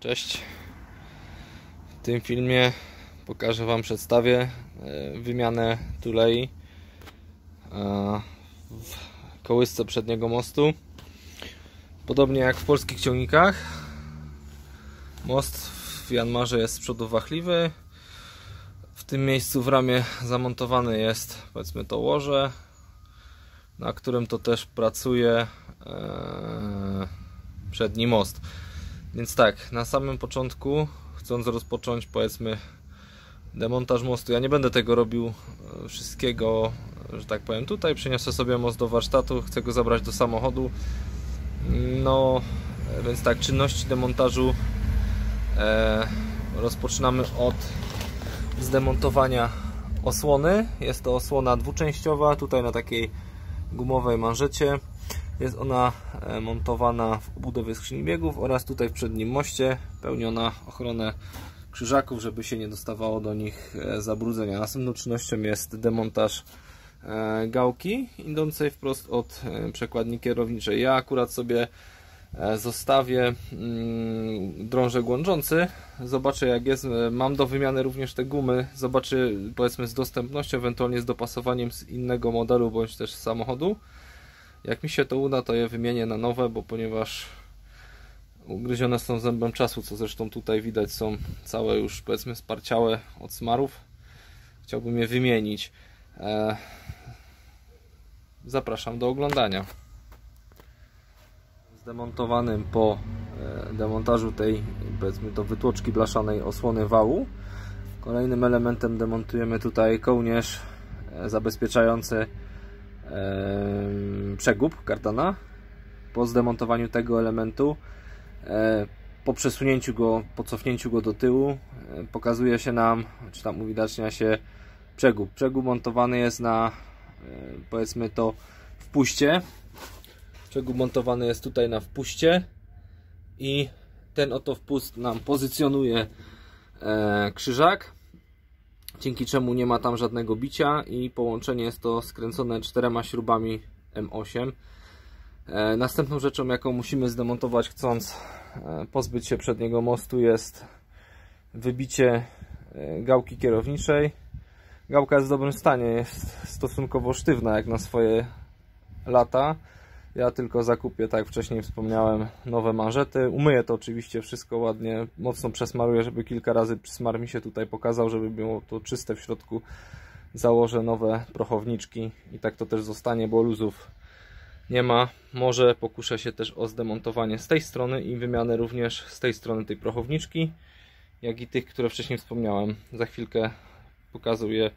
Cześć. W tym filmie pokażę Wam, przedstawię e, wymianę tulei e, w kołysce przedniego mostu. Podobnie jak w polskich ciągnikach. Most w Janmarze jest z przodu wachliwy. W tym miejscu w ramie zamontowane jest powiedzmy to łoże, na którym to też pracuje e, przedni most. Więc tak, na samym początku, chcąc rozpocząć powiedzmy demontaż mostu, ja nie będę tego robił e, wszystkiego, że tak powiem, tutaj. Przeniosę sobie most do warsztatu, chcę go zabrać do samochodu. No, więc tak, czynności demontażu e, rozpoczynamy od zdemontowania osłony. Jest to osłona dwuczęściowa, tutaj na takiej gumowej manżecie. Jest ona e, montowana w obudowie skrzyni biegów oraz tutaj w przednim moście pełniona ochronę krzyżaków, żeby się nie dostawało do nich e, zabrudzenia. Następną czynnością jest demontaż e, gałki idącej wprost od przekładni kierowniczej. Ja akurat sobie zostawię mm, drążek łączący. Zobaczę jak jest. Mam do wymiany również te gumy. Zobaczę powiedzmy z dostępnością, ewentualnie z dopasowaniem z innego modelu bądź też samochodu. Jak mi się to uda, to je wymienię na nowe, bo ponieważ ugryzione są zębem czasu, co zresztą tutaj widać są całe już powiedzmy sparciałe od smarów. Chciałbym je wymienić. E, zapraszam do oglądania. Zdemontowanym po e, demontażu tej powiedzmy to wytłoczki blaszanej osłony wału. Kolejnym elementem demontujemy tutaj kołnierz e, zabezpieczający przegub kartona po zdemontowaniu tego elementu e, po przesunięciu go, po cofnięciu go do tyłu e, pokazuje się nam, czy tam uwidacznia się przegub. Przegub montowany jest na e, powiedzmy to wpuście. Przegub montowany jest tutaj na wpuście i ten oto wpust nam pozycjonuje krzyżak dzięki czemu nie ma tam żadnego bicia i połączenie jest to skręcone czterema śrubami M8 e, następną rzeczą jaką musimy zdemontować chcąc e, pozbyć się przedniego mostu jest wybicie e, gałki kierowniczej. Gałka jest w dobrym stanie jest stosunkowo sztywna jak na swoje lata ja tylko zakupię, tak jak wcześniej wspomniałem, nowe manżety. Umyję to oczywiście wszystko ładnie, mocno przesmaruję, żeby kilka razy smar mi się tutaj pokazał, żeby było to czyste w środku. Założę nowe prochowniczki i tak to też zostanie, bo luzów nie ma. Może pokuszę się też o zdemontowanie z tej strony i wymianę również z tej strony tej prochowniczki, jak i tych, które wcześniej wspomniałem. Za chwilkę pokazuję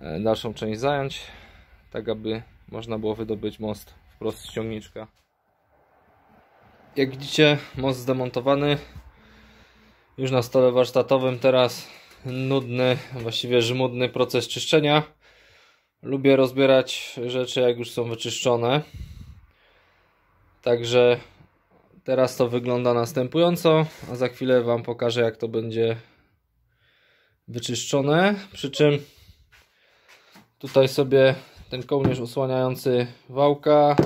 e, dalszą część zająć, tak aby można było wydobyć most wprost z ciągniczka. Jak widzicie, most zdemontowany. Już na stole warsztatowym teraz nudny, właściwie żmudny proces czyszczenia. Lubię rozbierać rzeczy jak już są wyczyszczone. Także teraz to wygląda następująco, a za chwilę Wam pokażę jak to będzie wyczyszczone. Przy czym tutaj sobie ten kołnierz osłaniający wałka,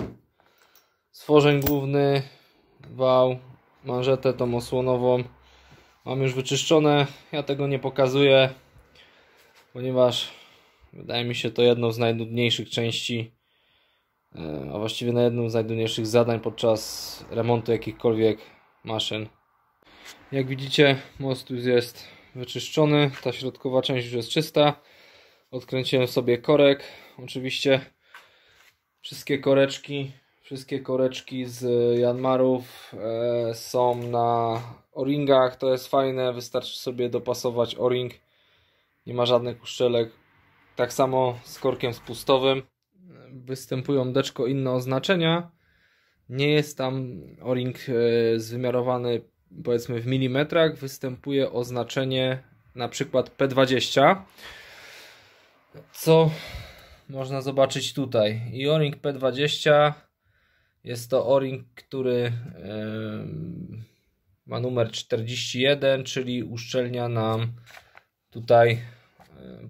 stworzeń główny, wał, manżetę tą osłonową mam już wyczyszczone. Ja tego nie pokazuję, ponieważ wydaje mi się to jedną z najnudniejszych części, e, a właściwie na jedną z najnudniejszych zadań podczas remontu jakichkolwiek maszyn. Jak widzicie, most już jest wyczyszczony, ta środkowa część już jest czysta. Odkręciłem sobie korek. Oczywiście wszystkie koreczki, wszystkie koreczki z Janmarów e, są na o-ringach. To jest fajne, wystarczy sobie dopasować o-ring. Nie ma żadnych uszczelek. Tak samo z korkiem spustowym. Występują deczko inne oznaczenia. Nie jest tam o-ring e, zwymiarowany powiedzmy w milimetrach. Występuje oznaczenie na przykład P20 co można zobaczyć tutaj. I O-ring P20 jest to O-ring, który ma numer 41, czyli uszczelnia nam tutaj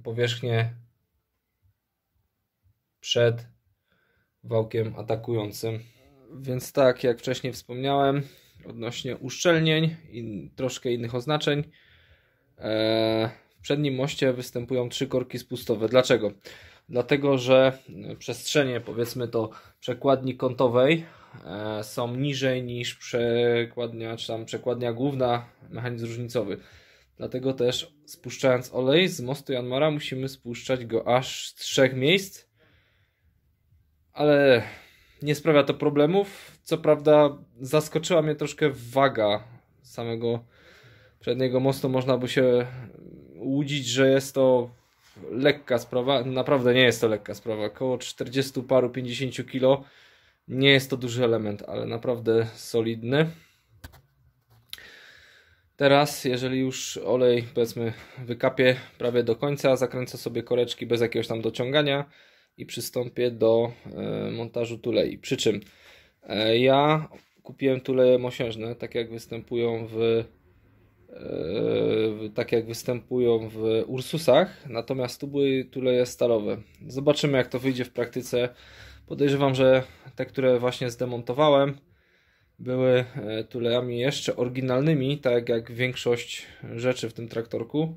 powierzchnię przed wałkiem atakującym. Więc tak, jak wcześniej wspomniałem, odnośnie uszczelnień i troszkę innych oznaczeń. W przednim moście występują trzy korki spustowe. Dlaczego? Dlatego, że przestrzenie, powiedzmy to, przekładni kątowej e, są niżej niż przekładnia, czy tam przekładnia główna, mechanizm różnicowy. Dlatego też spuszczając olej z mostu Janmara musimy spuszczać go aż z trzech miejsc. Ale nie sprawia to problemów. Co prawda zaskoczyła mnie troszkę waga samego przedniego mostu. Można by się łudzić, że jest to lekka sprawa. Naprawdę nie jest to lekka sprawa. Około 40 paru 50 kilo. Nie jest to duży element, ale naprawdę solidny. Teraz, jeżeli już olej, powiedzmy, wykapię prawie do końca, zakręcę sobie koreczki bez jakiegoś tam dociągania i przystąpię do e, montażu tulei. Przy czym e, ja kupiłem tuleje mosiężne, tak jak występują w tak jak występują w Ursusach, natomiast tu były tuleje stalowe. Zobaczymy jak to wyjdzie w praktyce. Podejrzewam, że te, które właśnie zdemontowałem, były tulejami jeszcze oryginalnymi, tak jak większość rzeczy w tym traktorku.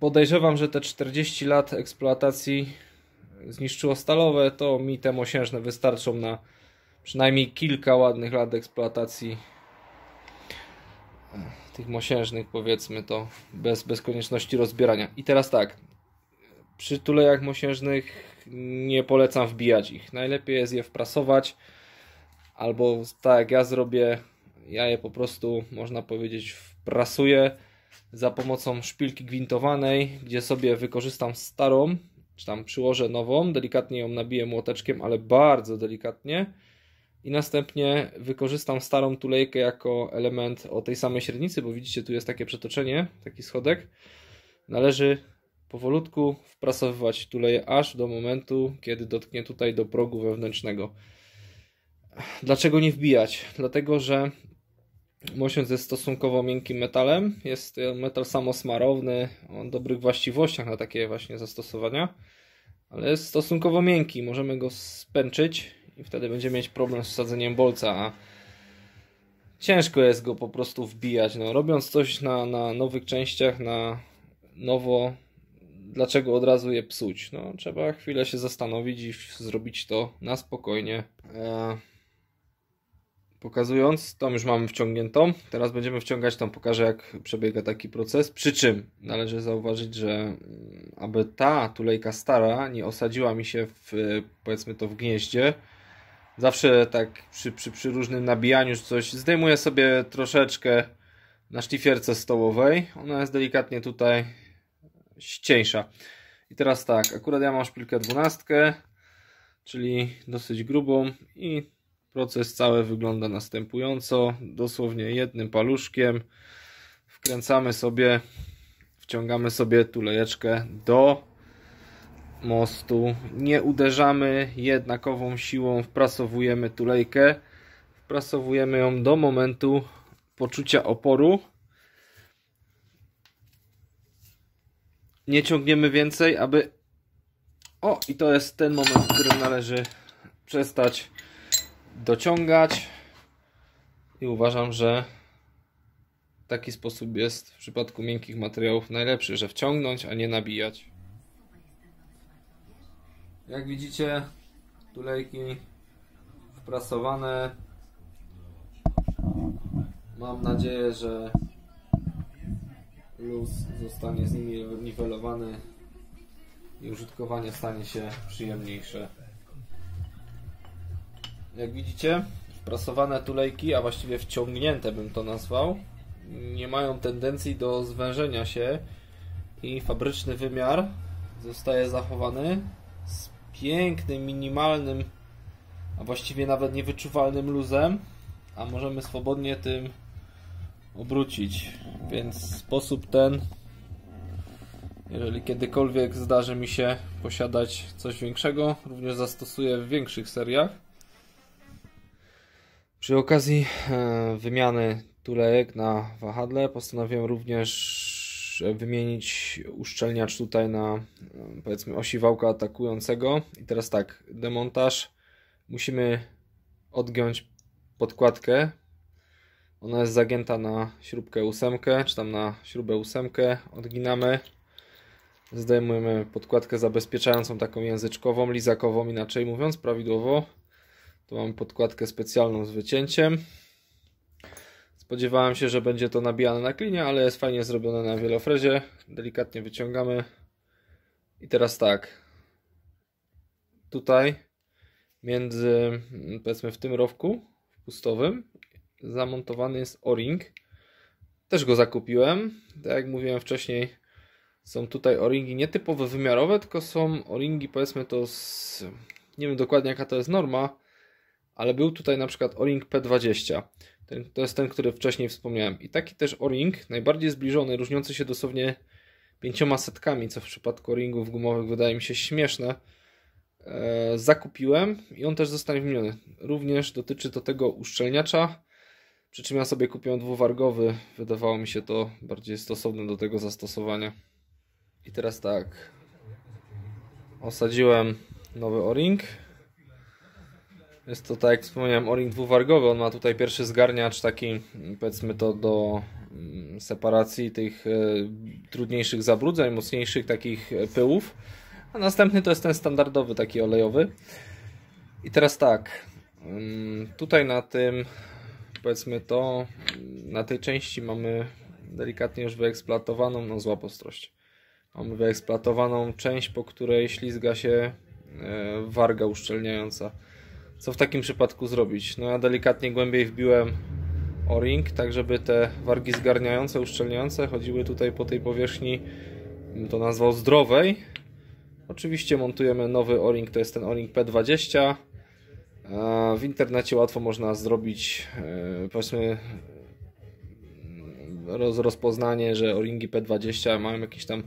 Podejrzewam, że te 40 lat eksploatacji zniszczyło stalowe, to mi te mosiężne wystarczą na przynajmniej kilka ładnych lat eksploatacji tych mosiężnych, powiedzmy to, bez, bez konieczności rozbierania. I teraz tak, przy tulejach mosiężnych nie polecam wbijać ich. Najlepiej jest je wprasować, albo tak jak ja zrobię, ja je po prostu, można powiedzieć, wprasuję za pomocą szpilki gwintowanej, gdzie sobie wykorzystam starą, czy tam przyłożę nową, delikatnie ją nabiję młoteczkiem, ale bardzo delikatnie i następnie wykorzystam starą tulejkę jako element o tej samej średnicy, bo widzicie tu jest takie przetoczenie, taki schodek. Należy powolutku wprasowywać tuleję aż do momentu, kiedy dotknie tutaj do progu wewnętrznego. Dlaczego nie wbijać? Dlatego, że Mosiąc jest stosunkowo miękkim metalem. Jest metal samosmarowny, o dobrych właściwościach na takie właśnie zastosowania, ale jest stosunkowo miękki. Możemy go spęczyć i wtedy będziemy mieć problem z wsadzeniem bolca, a ciężko jest go po prostu wbijać. No, robiąc coś na, na nowych częściach, na nowo, dlaczego od razu je psuć? No, trzeba chwilę się zastanowić i zrobić to na spokojnie. E pokazując, tą już mamy wciągniętą. Teraz będziemy wciągać tą, pokażę jak przebiega taki proces. Przy czym należy zauważyć, że mm, aby ta tulejka stara nie osadziła mi się w, powiedzmy to w gnieździe, zawsze tak przy, przy, przy różnym nabijaniu coś zdejmuję sobie troszeczkę na szlifierce stołowej. Ona jest delikatnie tutaj cieńsza. I teraz tak, akurat ja mam szpilkę 12, czyli dosyć grubą i Proces cały wygląda następująco. Dosłownie jednym paluszkiem wkręcamy sobie, wciągamy sobie tulejeczkę do mostu. Nie uderzamy jednakową siłą, wprasowujemy tulejkę. Wprasowujemy ją do momentu poczucia oporu. Nie ciągniemy więcej, aby... O, i to jest ten moment, w którym należy przestać dociągać i uważam, że taki sposób jest w przypadku miękkich materiałów najlepszy, że wciągnąć, a nie nabijać. Jak widzicie, tulejki wprasowane. Mam nadzieję, że luz zostanie z nimi niwelowany i użytkowanie stanie się przyjemniejsze. Jak widzicie, wprasowane tulejki, a właściwie wciągnięte bym to nazwał, nie mają tendencji do zwężenia się i fabryczny wymiar zostaje zachowany pięknym, minimalnym, a właściwie nawet niewyczuwalnym luzem, a możemy swobodnie tym obrócić. Więc sposób ten, jeżeli kiedykolwiek zdarzy mi się posiadać coś większego, również zastosuję w większych seriach. Przy okazji e, wymiany tulejek na wahadle postanowiłem również wymienić uszczelniacz tutaj na e, powiedzmy osi wałka atakującego. I teraz tak, demontaż musimy odgiąć podkładkę. Ona jest zagięta na śrubkę ósemkę, czy tam na śrubę ósemkę. Odginamy. Zdejmujemy podkładkę zabezpieczającą taką języczkową, lizakową inaczej mówiąc, prawidłowo. Tu mamy podkładkę specjalną z wycięciem. Spodziewałem się, że będzie to nabijane na klinie, ale jest fajnie zrobione na wielofrezie. Delikatnie wyciągamy. I teraz tak. Tutaj między, powiedzmy w tym rowku pustowym zamontowany jest o-ring. Też go zakupiłem. Tak jak mówiłem wcześniej, są tutaj o-ringi nietypowo wymiarowe, tylko są o-ringi powiedzmy to z... Nie wiem dokładnie jaka to jest norma, ale był tutaj na przykład o-ring P20. Ten, to jest ten, który wcześniej wspomniałem. I taki też o-ring, najbardziej zbliżony, różniący się dosłownie pięcioma setkami, co w przypadku o-ringów gumowych wydaje mi się śmieszne. E, zakupiłem i on też zostanie wymieniony. Również dotyczy to tego uszczelniacza. Przy czym ja sobie kupiłem dwuwargowy. Wydawało mi się to bardziej stosowne do tego zastosowania. I teraz tak. Osadziłem nowy o-ring. Jest to tak jak wspomniałem o-ring dwuwargowy. On ma tutaj pierwszy zgarniacz taki powiedzmy to do mm, separacji tych e, trudniejszych zabrudzeń, mocniejszych takich e, pyłów. A następny to jest ten standardowy taki olejowy. I teraz tak. Mm, tutaj na tym powiedzmy to na tej części mamy delikatnie już wyeksploatowaną, no zła ostrość. Mamy wyeksploatowaną część, po której ślizga się e, warga uszczelniająca. Co w takim przypadku zrobić? No ja delikatnie głębiej wbiłem o-ring, tak żeby te wargi zgarniające, uszczelniające chodziły tutaj po tej powierzchni, bym to nazwał zdrowej. Oczywiście montujemy nowy o-ring, to jest ten o-ring P20. W internecie łatwo można zrobić e, powiedzmy rozpoznanie, że o-ringi P20 mają jakiś tam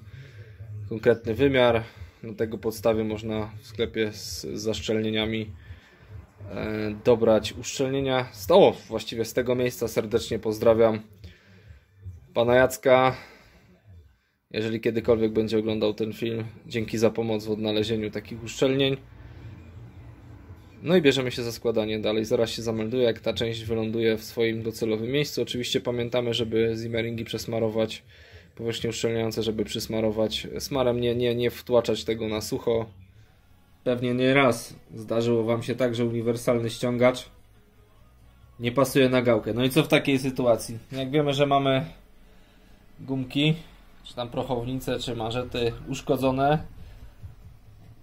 konkretny wymiar. Na tego podstawie można w sklepie z zaszczelnieniami e, dobrać uszczelnienia. O, właściwie z tego miejsca serdecznie pozdrawiam pana Jacka. Jeżeli kiedykolwiek będzie oglądał ten film, dzięki za pomoc w odnalezieniu takich uszczelnień. No i bierzemy się za składanie dalej. Zaraz się zamelduję, jak ta część wyląduje w swoim docelowym miejscu. Oczywiście pamiętamy, żeby zimmeringi przesmarować powierzchnie uszczelniające, żeby przysmarować smarem, nie, nie, nie wtłaczać tego na sucho. Pewnie nie raz zdarzyło Wam się tak, że uniwersalny ściągacz nie pasuje na gałkę. No i co w takiej sytuacji? Jak wiemy, że mamy gumki, czy tam prochownice, czy marzety uszkodzone,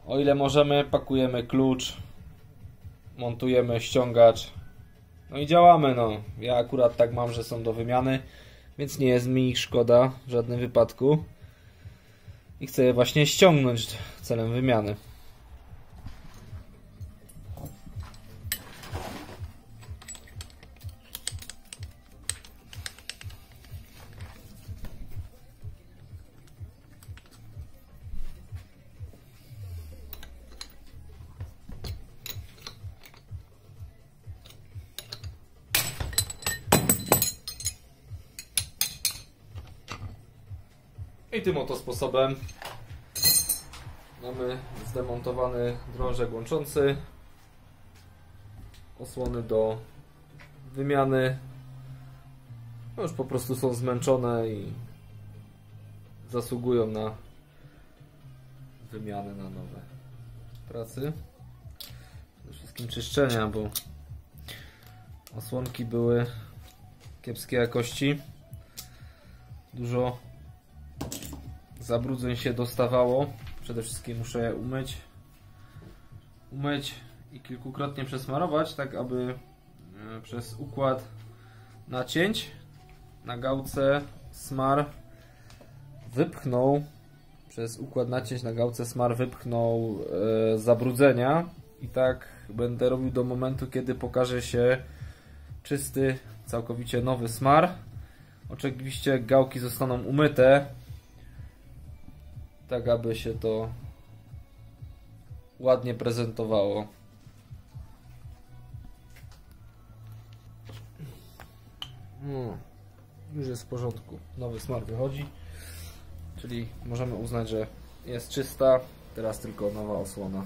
o ile możemy, pakujemy klucz, montujemy ściągacz, no i działamy. No. Ja akurat tak mam, że są do wymiany więc nie jest mi ich szkoda w żadnym wypadku i chcę je właśnie ściągnąć celem wymiany. Sposobem mamy zdemontowany drążek łączący, osłony do wymiany. No już po prostu są zmęczone i zasługują na wymianę na nowe pracy. Przede wszystkim czyszczenia, bo osłonki były kiepskiej jakości. Dużo zabrudzeń się dostawało. Przede wszystkim muszę je umyć. Umyć i kilkukrotnie przesmarować, tak aby e, przez układ nacięć na gałce smar wypchnął przez układ nacięć na gałce smar wypchnął e, zabrudzenia i tak będę robił do momentu kiedy pokaże się czysty, całkowicie nowy smar oczywiście gałki zostaną umyte tak aby się to ładnie prezentowało. No, już jest w porządku. Nowy smart wychodzi, czyli możemy uznać, że jest czysta. Teraz tylko nowa osłona.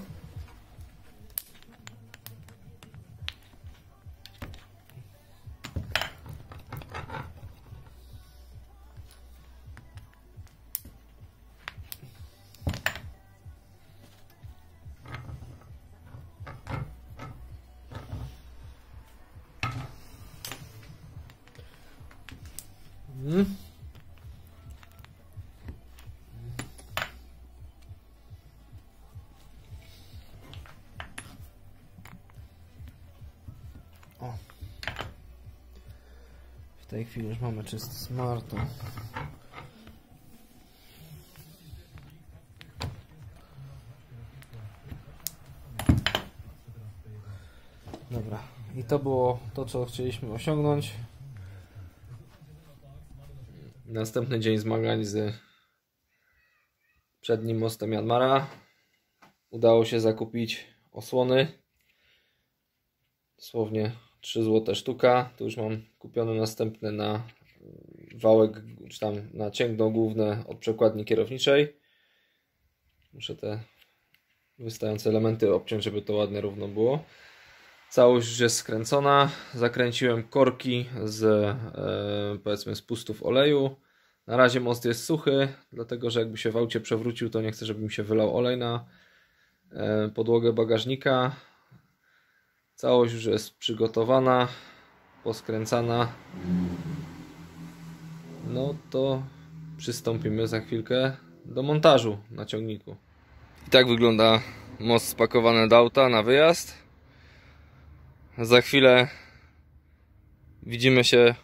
O. W tej chwili już mamy czysty smart. Dobra, i to było to, co chcieliśmy osiągnąć. Następny dzień zmagań z przednim mostem Janmara. Udało się zakupić osłony. Dosłownie 3 zł sztuka. Tu już mam kupione następne na wałek, czy tam na cięgno główne od przekładni kierowniczej. Muszę te wystające elementy obciąć, żeby to ładnie równo było. Całość już jest skręcona. Zakręciłem korki z e, powiedzmy z pustów oleju. Na razie most jest suchy, dlatego że jakby się w aucie przewrócił, to nie chcę, żeby mi się wylał olej na e, podłogę bagażnika. Całość już jest przygotowana, poskręcana. No to przystąpimy za chwilkę do montażu na ciągniku. I tak wygląda most spakowany do auta na wyjazd. Za chwilę widzimy się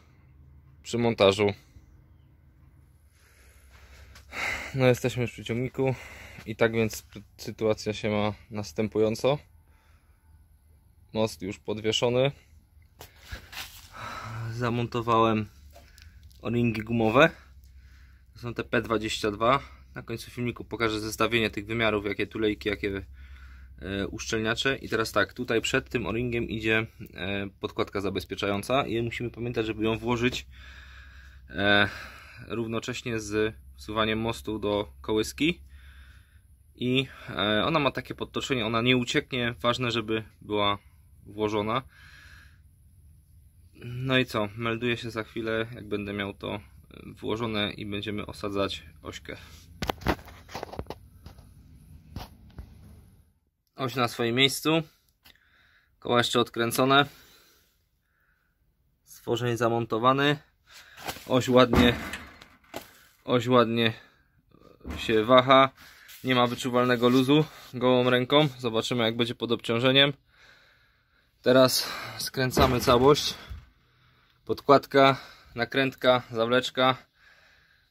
przy montażu. No jesteśmy już przy ciągniku i tak więc sytuacja się ma następująco. Most już podwieszony. Zamontowałem o-ringi gumowe. To są te P22. Na końcu filmiku pokażę zestawienie tych wymiarów, jakie tulejki, jakie e, uszczelniacze. I teraz tak, tutaj przed tym o-ringiem idzie e, podkładka zabezpieczająca i musimy pamiętać, żeby ją włożyć e, równocześnie z wsuwaniem mostu do kołyski. I ona ma takie podtoczenie, ona nie ucieknie, ważne, żeby była włożona. No i co, melduję się za chwilę, jak będę miał to włożone i będziemy osadzać ośkę. Oś na swoim miejscu. Koła jeszcze odkręcone. Stworzeń zamontowany. Oś ładnie oś ładnie się waha. Nie ma wyczuwalnego luzu gołą ręką. Zobaczymy jak będzie pod obciążeniem. Teraz skręcamy całość. Podkładka, nakrętka, zawleczka.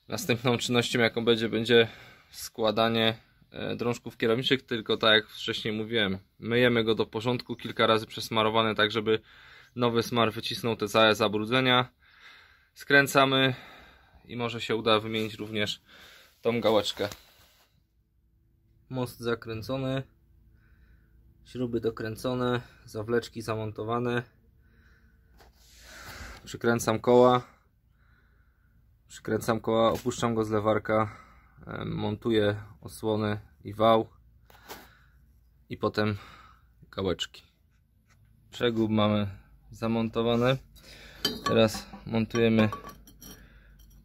Następną czynnością jaką będzie, będzie składanie e, drążków kierowniczych, tylko tak jak wcześniej mówiłem, myjemy go do porządku, kilka razy przesmarowany, tak żeby nowy smar wycisnął te całe zabrudzenia. Skręcamy i może się uda wymienić również tą gałeczkę. Most zakręcony, śruby dokręcone, zawleczki zamontowane. Przykręcam koła. Przykręcam koła, opuszczam go z lewarka, montuję osłony i wał i potem gałeczki. Przegub mamy zamontowany. Teraz montujemy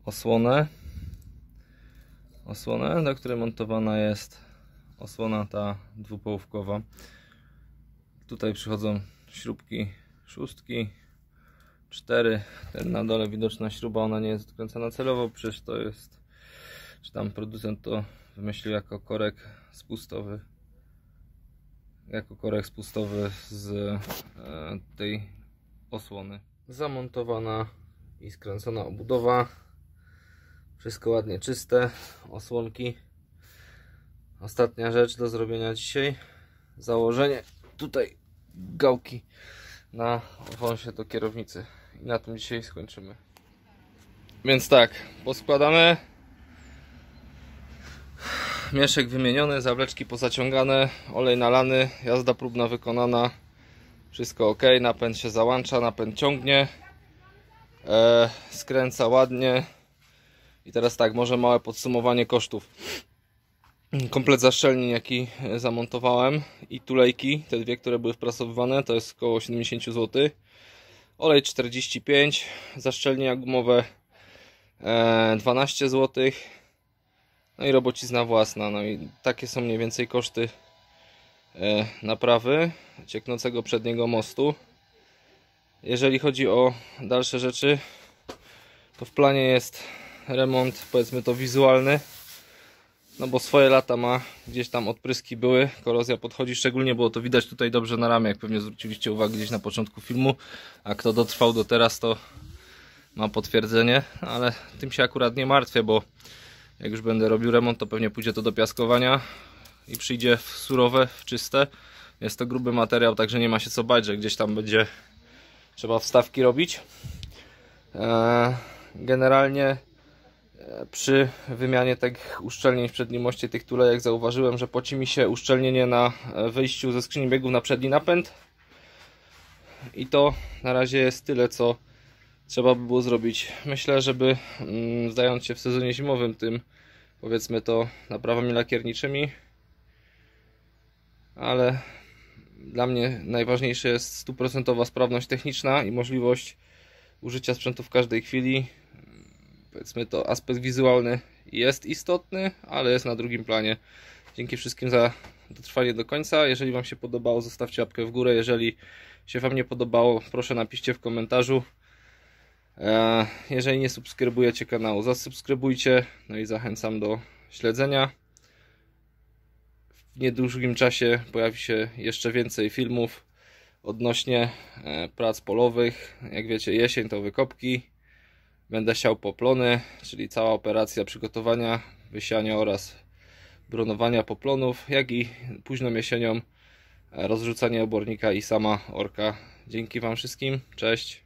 osłonę. Osłonę, na której montowana jest osłona ta dwupołówkowa. Tutaj przychodzą śrubki szóstki, cztery. Ten na dole widoczna śruba, ona nie jest odkręcona celowo, przecież to jest, czy tam producent to wymyślił jako korek spustowy. Jako korek spustowy z e, tej osłony. Zamontowana i skręcona obudowa. Wszystko ładnie czyste. Osłonki. Ostatnia rzecz do zrobienia dzisiaj. Założenie tutaj gałki na wąsie do kierownicy. I na tym dzisiaj skończymy. Więc tak, poskładane. Mieszek wymieniony, zawleczki pozaciągane, olej nalany, jazda próbna wykonana. Wszystko ok, napęd się załącza, napęd ciągnie. E, skręca ładnie. I teraz tak, może małe podsumowanie kosztów. Komplet zaszczelnień jaki zamontowałem i tulejki, te dwie, które były wprasowywane, to jest około 70 zł. Olej 45, zaszczelnienia gumowe 12 zł. No i robocizna własna. No i takie są mniej więcej koszty e, naprawy cieknącego przedniego mostu. Jeżeli chodzi o dalsze rzeczy, to w planie jest remont, powiedzmy to wizualny. No bo swoje lata ma, gdzieś tam odpryski były, korozja podchodzi, szczególnie było to widać tutaj dobrze na ramię, jak pewnie zwróciliście uwagę gdzieś na początku filmu. A kto dotrwał do teraz, to ma potwierdzenie, ale tym się akurat nie martwię, bo jak już będę robił remont, to pewnie pójdzie to do piaskowania i przyjdzie w surowe, w czyste. Jest to gruby materiał, także nie ma się co bać, że gdzieś tam będzie trzeba wstawki robić. Eee, generalnie przy wymianie tych uszczelnień w przednim moście tych tulejek zauważyłem, że poci mi się uszczelnienie na e, wyjściu ze skrzyni biegów na przedni napęd i to na razie jest tyle co trzeba by było zrobić. Myślę, żeby mm, zająć się w sezonie zimowym tym powiedzmy to naprawami lakierniczymi ale dla mnie najważniejsze jest stuprocentowa sprawność techniczna i możliwość użycia sprzętu w każdej chwili. Powiedzmy to aspekt wizualny jest istotny, ale jest na drugim planie. Dzięki wszystkim za dotrwanie do końca. Jeżeli Wam się podobało, zostawcie łapkę w górę. Jeżeli się Wam nie podobało, proszę napiszcie w komentarzu. E, jeżeli nie subskrybujecie kanału, zasubskrybujcie. No i zachęcam do śledzenia w niedługim czasie pojawi się jeszcze więcej filmów odnośnie e, prac polowych. Jak wiecie, jesień to wykopki. Będę siał poplony, czyli cała operacja przygotowania, wysiania oraz bronowania poplonów, jak i późną jesienią e, rozrzucanie obornika i sama orka. Dzięki Wam wszystkim, cześć!